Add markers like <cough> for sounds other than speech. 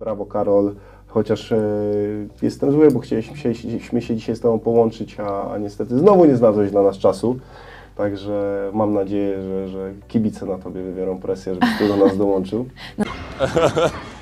Brawo Karol, chociaż e, jestem zły, bo chcieliśmy się, dzisiaj z Tobą połączyć, a, a niestety znowu nie znalazłeś dla nas czasu. Także mam nadzieję, że, że kibice na Tobie wywiorą presję, żebyś Ty do nas dołączył. <laughs>